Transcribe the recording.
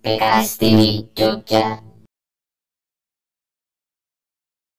PKS TV Jogja